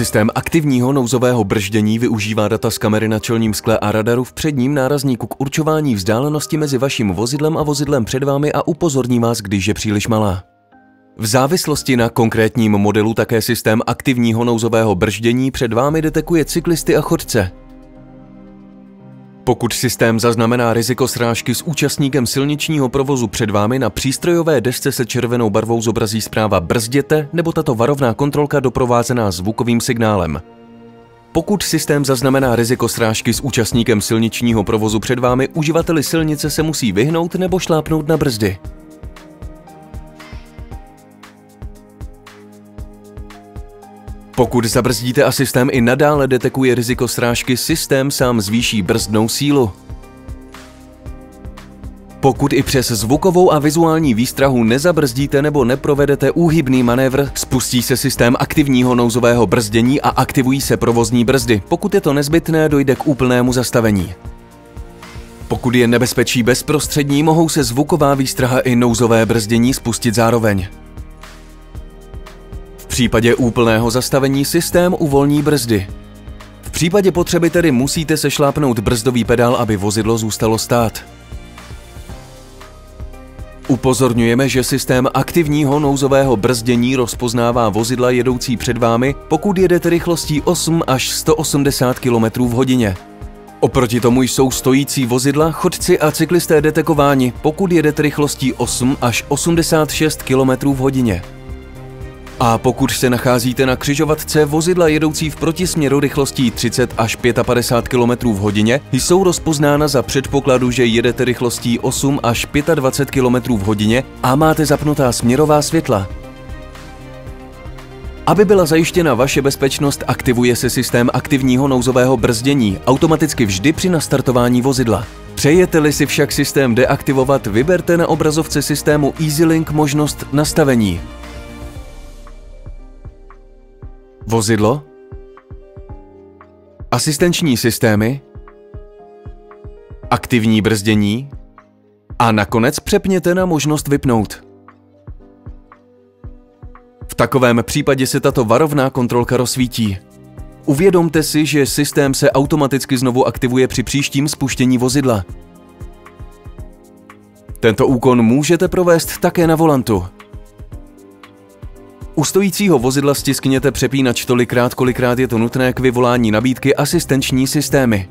Systém aktivního nouzového brždění využívá data z kamery na čelním skle a radaru v předním nárazníku k určování vzdálenosti mezi vaším vozidlem a vozidlem před vámi a upozorní vás, když je příliš malá. V závislosti na konkrétním modelu také systém aktivního nouzového brždění před vámi detekuje cyklisty a chodce. Pokud systém zaznamená riziko srážky s účastníkem silničního provozu před vámi na přístrojové desce se červenou barvou zobrazí zpráva brzděte nebo tato varovná kontrolka doprovázená zvukovým signálem. Pokud systém zaznamená riziko srážky s účastníkem silničního provozu před vámi, uživateli silnice se musí vyhnout nebo šlápnout na brzdy. Pokud zabrzdíte a systém i nadále detekuje riziko srážky, systém sám zvýší brzdnou sílu. Pokud i přes zvukovou a vizuální výstrahu nezabrzdíte nebo neprovedete úhybný manévr, spustí se systém aktivního nouzového brzdění a aktivují se provozní brzdy. Pokud je to nezbytné, dojde k úplnému zastavení. Pokud je nebezpečí bezprostřední, mohou se zvuková výstraha i nouzové brzdění spustit zároveň případě úplného zastavení systém uvolní brzdy. V případě potřeby tedy musíte sešlápnout brzdový pedál, aby vozidlo zůstalo stát. Upozorňujeme, že systém aktivního nouzového brzdění rozpoznává vozidla jedoucí před vámi, pokud jedete rychlostí 8 až 180 km v hodině. Oproti tomu jsou stojící vozidla, chodci a cyklisté detekováni, pokud jedete rychlostí 8 až 86 km v hodině. A pokud se nacházíte na křižovatce, vozidla jedoucí v protisměru rychlostí 30 až 55 km v hodině jsou rozpoznána za předpokladu, že jedete rychlostí 8 až 25 km v hodině a máte zapnutá směrová světla. Aby byla zajištěna vaše bezpečnost, aktivuje se systém aktivního nouzového brzdění automaticky vždy při nastartování vozidla. Přejete-li si však systém deaktivovat, vyberte na obrazovce systému EasyLink možnost nastavení. Vozidlo? Asistenční systémy? Aktivní brzdění? A nakonec přepněte na možnost vypnout. V takovém případě se tato varovná kontrolka rozsvítí. Uvědomte si, že systém se automaticky znovu aktivuje při příštím spuštění vozidla. Tento úkon můžete provést také na volantu. U stojícího vozidla stiskněte přepínač tolikrát, kolikrát je to nutné k vyvolání nabídky asistenční systémy.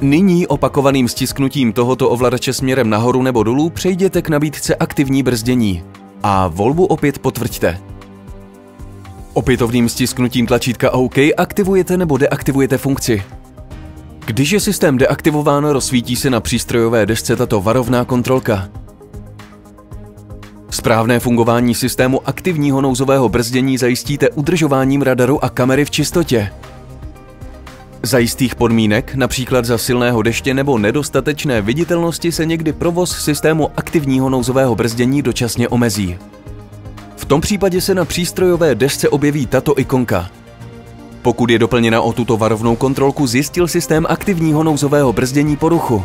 Nyní opakovaným stisknutím tohoto ovladače směrem nahoru nebo dolů přejděte k nabídce aktivní brzdění a volbu opět potvrďte. Opětovným stisknutím tlačítka OK aktivujete nebo deaktivujete funkci. Když je systém deaktivován, rozsvítí se na přístrojové desce tato varovná kontrolka. Správné fungování systému aktivního nouzového brzdění zajistíte udržováním radaru a kamery v čistotě. Za jistých podmínek, například za silného deště nebo nedostatečné viditelnosti, se někdy provoz systému aktivního nouzového brzdění dočasně omezí. V tom případě se na přístrojové desce objeví tato ikonka. Pokud je doplněna o tuto varovnou kontrolku, zjistil systém aktivního nouzového brzdění poruchu.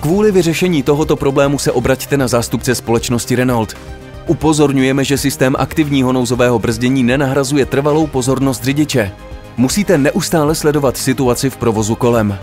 Kvůli vyřešení tohoto problému se obraťte na zástupce společnosti Renault. Upozorňujeme, že systém aktivního nouzového brzdění nenahrazuje trvalou pozornost řidiče. Musíte neustále sledovat situaci v provozu kolem.